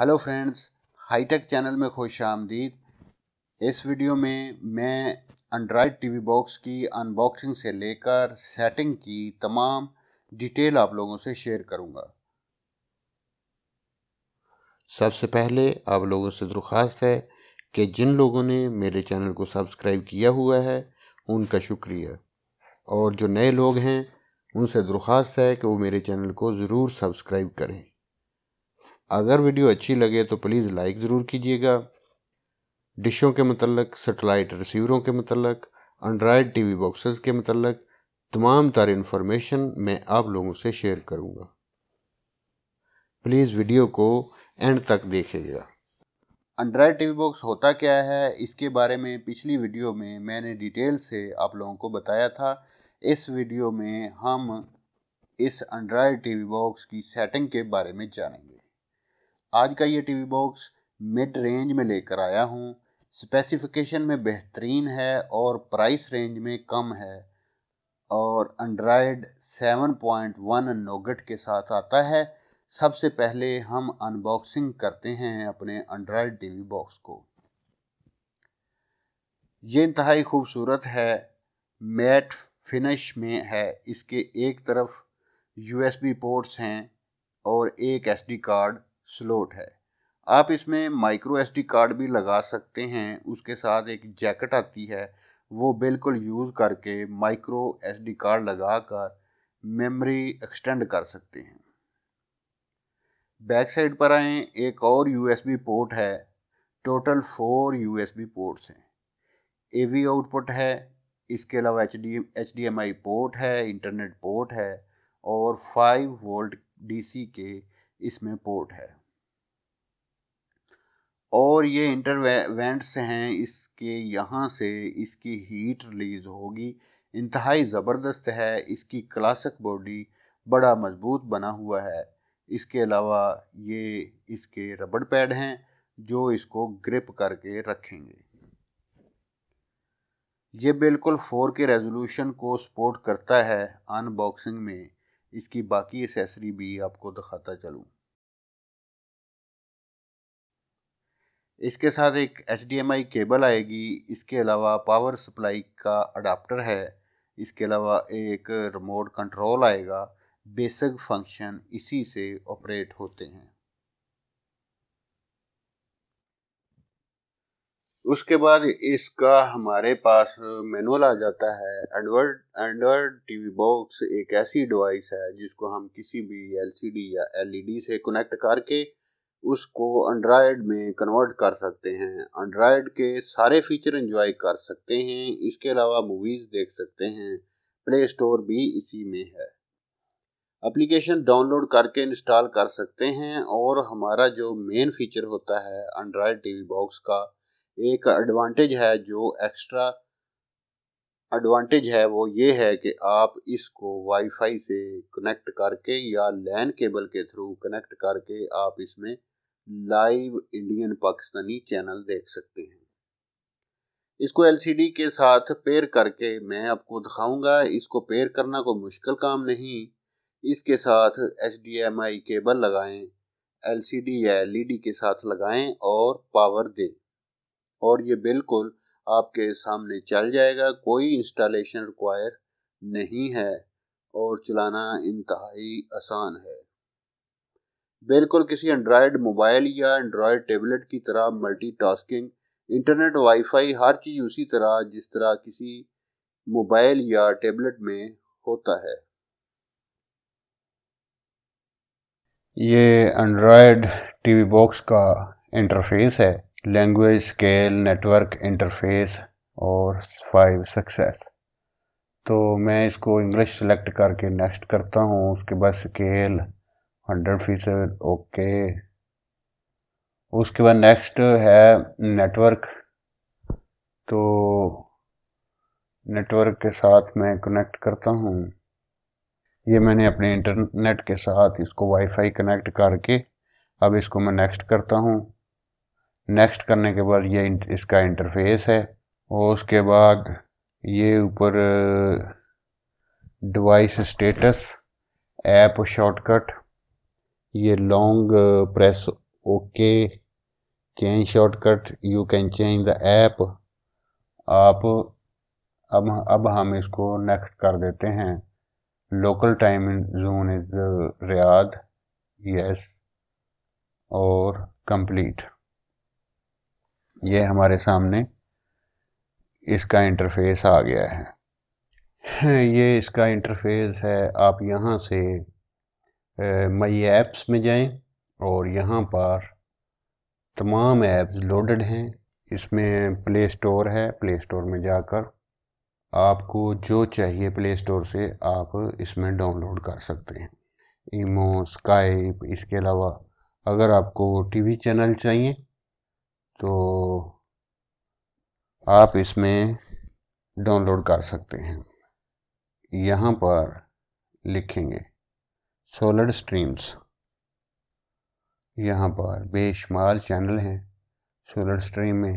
Hello friends, high tech channel میں خوش آمدید۔ اس ویڈیو میں میں انڈرائڈ ٹی وی باکس کی ان باکسنگ سے لے کر سیٹنگ کی تمام ڈیٹیل آپ لوگوں سے شیئر کروں گا۔ سب سے پہلے آپ لوگوں سے درخواست ہے کہ جن لوگوں نے میرے چینل کو سبسکرائب کیا ہوا ہے، ان کا شکریہ۔ اور جو نئے لوگ ہیں، ان سے درخواست ہے کہ وہ میرے چینل کو ضرور سبسکرائب کریں۔ اگر ویڈیو اچھی لگے تو پلیز لائک ضرور کیجیے گا۔ ڈشوں کے متعلق، سیٹلائٹ ریسیوروں کے متعلق، انڈرائڈ ٹی وی باکسز کے متعلق، تمام تر انفارمیشن میں آپ لوگوں سے شیئر کروں گا۔ پلیز ویڈیو کو اینڈ تک دیکھے گا انڈرائڈ ٹی وی باکس ہوتا کیا ہے؟ اس کے بارے میں پچھلی ویڈیو میں میں نے ڈیٹیل سے آپ لوگوں کو بتایا تھا۔ اس ویڈیو میں ہم اس انڈرائڈ ٹی وی باکس کی سیٹنگ کے بارے میں جانیں گے۔ آج کا یہ T V box mid range میں لے کر آیا ہوں۔ اسپیسیفیکیشن میں بہترین ہے اور پرائس رینج میں کم ہے۔ اور android seven point one nougat کے ساتھ آتا ہے۔ سب سے پہلے ہم ان باکسنگ کرتے ہیں اپنے انڈرائڈ ٹی وی باکس کو۔ یہ انتہائی خوبصورت ہے۔ میٹ فنش میں ہے۔ اس کے ایک طرف یو ایس بی پورٹس ہیں اور ایک ایس ڈی کارڈ سلوٹ ہے۔ آپ اس میں مائکرو ایس ڈی کارڈ بھی لگا سکتے ہیں۔ اس کے ساتھ ایک جیکٹ آتی ہے۔ وہ بالکل یوز کر کے مائکرو ایس ڈی کارڈ لگا کر میموری ایکسٹینڈ کر سکتے ہیں۔ بیک سائڈ پر آئیں۔ ایک اور یو ایس بی پورٹ ہے۔ Total four U S B ports ہیں۔ اے وی آؤٹ پٹ ہے۔ اس کے علاوہ H D H D M I port ہے، انٹرنیٹ پورٹ ہے اور فائیو وولٹ ڈی سی کے اس میں پورٹ ہے۔ اور یہ انٹر وینٹس ہیں، اس کے یہاں سے اس کی ہیٹ ریلیز ہوگی۔ انتہائی زبردست ہے، اس کی کلاسک باڈی بڑا مضبوط بنا ہوا ہے۔ اس کے علاوہ یہ اس کے ربڑ پیڈ ہیں جو اس کو گرپ کر کے رکھیں گے۔ یہ بالکل فور کے ریزولوشن کو سپورٹ کرتا ہے۔ ان باکسنگ میں اس کی باقی اسیسری بھی آپ کو دکھاتا چلوں۔ اس کے ساتھ ایک H D M I cable آئے گی۔ اس کے علاوہ پاور سپلائی کا اڈاپٹر ہے۔ اس کے علاوہ ایک ریموٹ کنٹرول آئے گا۔ بیسک فنکشن اسی سے آپریٹ ہوتے ہیں۔ اس کے بعد اس کا ہمارے پاس مینول آ جاتا ہے۔ Android Android T V box ایک ایسی ڈیوائس ہے جس کو ہم کسی بھی ایل سی ڈی یا ایل ای ڈی سے کنیکٹ کر کے اس کو انڈرائڈ میں کنورٹ کر سکتے ہیں۔ انڈرائڈ کے سارے فیچر انجوائے کر سکتے ہیں۔ اس کے علاوہ موویز دیکھ سکتے ہیں۔ پلے اسٹور بھی اسی میں ہے۔ اپلیکیشن ڈاؤن لوڈ کر کے انسٹال کر سکتے ہیں اور ہمارا جو مین فیچر ہوتا ہے انڈرائڈ ٹی وی باکس کا ایک ایڈوانٹیج ہے، جو ایکسٹرا ایڈوانٹیج ہے وہ یہ ہے کہ آپ اس کو وائی فائی سے کنیکٹ کر کے یا لین کیبل کے تھرو کنیکٹ کر کے آپ اس میں لائیو انڈین پاکستانی چینل دیکھ سکتے ہیں۔ اس کو ایل سی ڈی کے ساتھ پیر کر کے میں آپ کو دکھاؤں گا۔ اس کو پیر کرنا کوئی مشکل کام نہیں۔ اس کے ساتھ H D M I cable لگائیں، ایل سی ڈی یا ایل ای ڈی کے ساتھ لگائیں اور پاور دیں۔ اور یہ بالکل آپ کے سامنے چل جائے گا۔ کوئی انسٹالیشن ریکوائر نہیں ہے اور چلانا انتہائی آسان ہے۔ بالکل کسی انڈرائڈ موبائل یا انڈرائڈ ٹیبلٹ کی طرح multitasking internet wifi ہر چیز اسی طرح جس طرح کسی موبائل یا ٹیبلٹ میں ہوتا ہے۔ یہ انڈرائڈ ٹی وی باکس کا انٹرفیس ہے۔ لینگویج اسکیل نیٹورک انٹرفیس اور فائیو سکسیس تو میں اس کو انگلش سلیکٹ کر کے نیکسٹ کرتا ہوں۔ اس کے بعد اسکیل ہنڈریڈ فیصد اوکے۔ اس کے بعد نیکسٹ ہے نیٹورک۔ تو نیٹورک کے ساتھ میں کنیکٹ کرتا ہوں۔ یہ میں نے اپنے انٹرنیٹ کے ساتھ اس کو وائی فائی کنیکٹ کر کے اب اس کو میں نیکسٹ کرتا ہوں۔ نیکسٹ کرنے کے بعد یہ اس کا انٹرفیس ہے۔ اور اس کے بعد یہ اوپر، device status, app shortcut. یہ long press okay change shortcut, you can change the app. آپ اب اب ہم اس کو نیکسٹ کر دیتے ہیں۔ Local time zone is Riyadh yes اور کمپلیٹ یہ ہمارے سامنے اس کا انٹرفیس آ گیا ہے۔ یہ اس کا انٹرفیس ہے۔ آپ یہاں سے مئی ایپس میں جائیں اور یہاں پر تمام ایپس لوڈڈ ہیں۔ اس میں پلے اسٹور ہے۔ پلے اسٹور میں جا کر آپ کو جو چاہیے پلے اسٹور سے آپ اس میں ڈاؤن لوڈ کر سکتے ہیں۔ ایمو اسکائپ اس کے علاوہ اگر آپ کو ٹی وی چینل چاہیے تو آپ اس میں ڈاؤن لوڈ کر سکتے ہیں۔ یہاں پر لکھیں گے۔ سولر سٹریمز یہاں پر بے شمال چینل ہیں۔ سولر سٹریم میں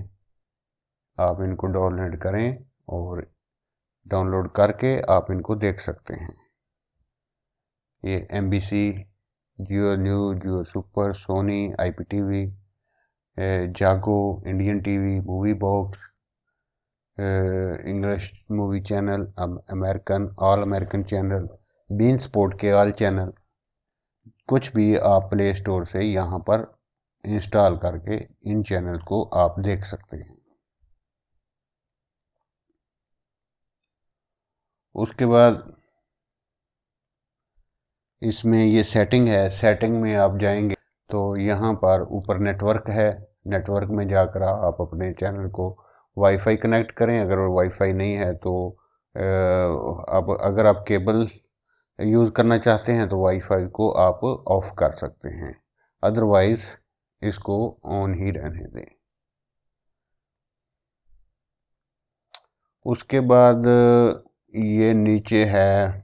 آپ ان کو ڈاؤن لوڈ کریں اور ڈاؤن لوڈ کر کے آپ ان کو دیکھ سکتے ہیں۔ یہ M B C, Geo news, Geo super, Sony, I P T V جاگو، Indian T V, movie box English movie channel American, all American channel, beIN sport کے آل چینل۔ کچھ بھی آپ پلے اسٹور سے یہاں پر انسٹال کر کے ان چینل کو آپ دیکھ سکتے ہیں۔ اس کے بعد اس میں یہ سیٹنگ ہے۔ سیٹنگ میں آپ جائیں گے تو یہاں پر اوپر نیٹ ورک ہے۔ نیٹ ورک میں جا کر آپ اپنے چینل کو وائی فائی کنیکٹ کریں۔ اگر وائی فائی نہیں ہے تو اب اگر آپ کیبل یوز کرنا چاہتے ہیں تو وائی فائی کو آپ آف کر سکتے ہیں۔ ادروائز اس کو آن ہی رہنے دیں۔ اس کے بعد یہ نیچے ہے۔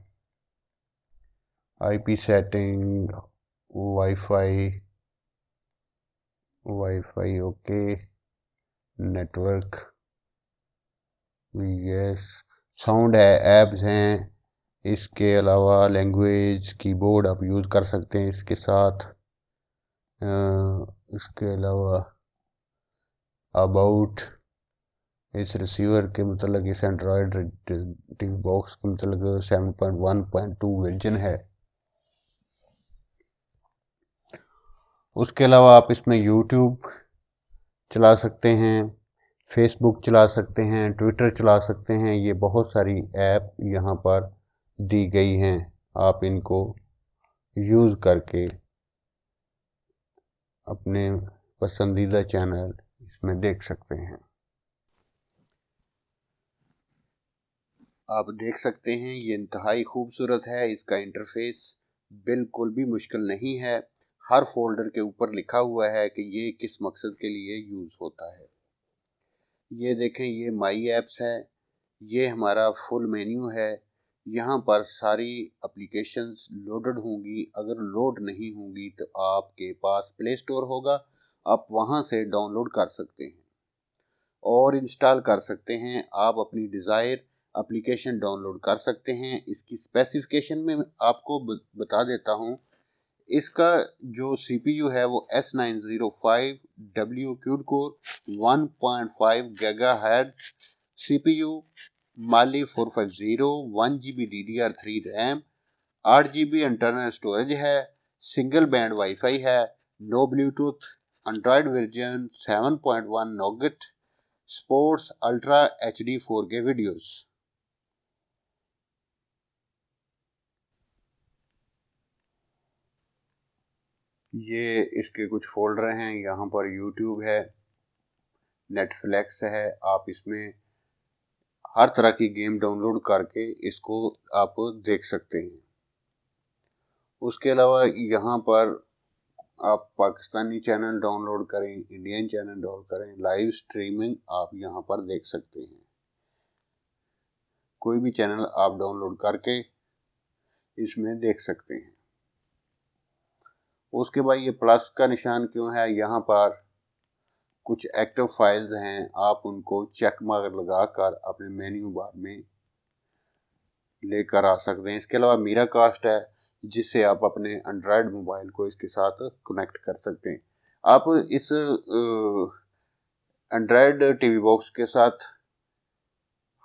I P setting wifi wifi okay network yes sound ہے ایپس ہیں۔ اس کے علاوہ لینگویج کی بورڈ آپ یوز کر سکتے ہیں اس کے ساتھ. اس کے علاوہ اباؤٹ اس ریسیور کے متعلق، اس اینڈرائڈ ٹی وی باکس کے متعلق seven point one point two version ہے. اس کے علاوہ آپ اس میں یوٹیوب چلا سکتے ہیں فیس بک چلا سکتے ہیں ٹویٹر چلا سکتے ہیں، یہ بہت ساری ایپ یہاں پر دی گئی ہیں۔ آپ ان کو یوز کر کے اپنے پسندیدہ چینل اس میں دیکھ سکتے ہیں۔ آپ دیکھ سکتے ہیں، یہ انتہائی خوبصورت ہے۔ اس کا انٹرفیس بالکل بھی مشکل نہیں ہے۔ ہر فولڈر کے اوپر لکھا ہوا ہے کہ یہ کس مقصد کے لیے یوز ہوتا ہے۔ یہ دیکھیں، یہ مائی ایپس ہے۔ یہ ہمارا فل مینیو ہے۔ یہاں پر ساری اپلیکیشنز لوڈڈ ہوں گی۔ اگر لوڈ نہیں ہوں گی تو آپ کے پاس پلے اسٹور ہوگا۔ آپ وہاں سے ڈاؤن لوڈ کر سکتے ہیں اور انسٹال کر سکتے ہیں۔ آپ اپنی ڈیزائر اپلیکیشن ڈاؤن لوڈ کر سکتے ہیں۔ اس کی اسپیسیفکیشن میں آپ کو بتا دیتا ہوں۔ اس کا جو سی پی یو ہے وہ S nine zero five W quad core one point five giga head C P U Mali four five zero, one G B D D R three RAM, آٹھ جی بی انٹرنل اسٹوریج ہے، single band wifi ہے، no Bluetooth Android version seven point one Nougat supports ultra H D four K videos. یہ اس کے کچھ folder ہیں، یہاں پر یوٹیوب ہے، نیٹ فلیکس ہے، آپ اس میں ہر طرح کی گیم ڈاؤن لوڈ کر کے اس کو آپ دیکھ سکتے ہیں۔ اس کے علاوہ یہاں پر آپ پاکستانی چینل ڈاؤن لوڈ کریں، انڈین چینل ڈاؤن کریں، لائیو سٹریمنگ آپ یہاں پر دیکھ سکتے ہیں۔ کوئی بھی چینل آپ ڈاؤن لوڈ کر کے اس میں دیکھ سکتے ہیں۔ اس کے بعد یہ پلس کا نشان کیوں ہے؟ یہاں پر کچھ ایکٹیو فائلز ہیں، آپ ان کو چیک مارک لگا کر اپنے مینیو بار میں لے کر آ سکتے ہیں۔ اس کے علاوہ میرا کاسٹ ہے، جس سے آپ اپنے انڈرائڈ موبائل کو اس کے ساتھ کنیکٹ کر سکتے ہیں۔ آپ اس انڈرائڈ ٹی وی باکس کے ساتھ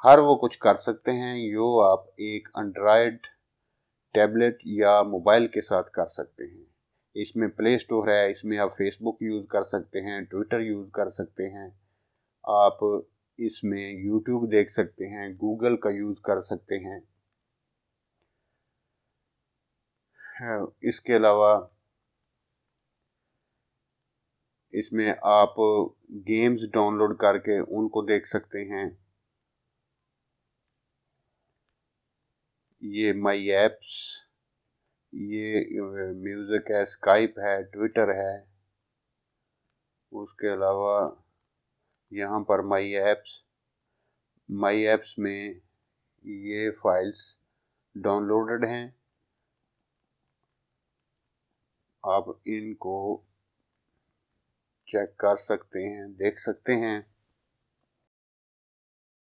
ہر وہ کچھ کر سکتے ہیں جو آپ ایک انڈرائڈ ٹیبلٹ یا موبائل کے ساتھ کر سکتے ہیں۔ اس میں پلے اسٹور ہے، اس میں آپ فیس بک یوز کر سکتے ہیں ٹویٹر یوز کر سکتے ہیں۔ آپ اس میں یوٹیوب دیکھ سکتے ہیں گوگل کا یوز کر سکتے ہیں۔ ہاں، اس کے علاوہ اس میں آپ گیمز ڈاؤن لوڈ کر کے ان کو دیکھ سکتے ہیں۔ یہ مائی ایپس یہ میوزک ہے اسکائپ ہے ٹویٹر ہے، اس کے علاوہ یہاں پر مائی ایپس مائی ایپس میں یہ فائلز ڈاؤن لوڈڈ ہیں۔ آپ ان کو چیک کر سکتے ہیں، دیکھ سکتے ہیں۔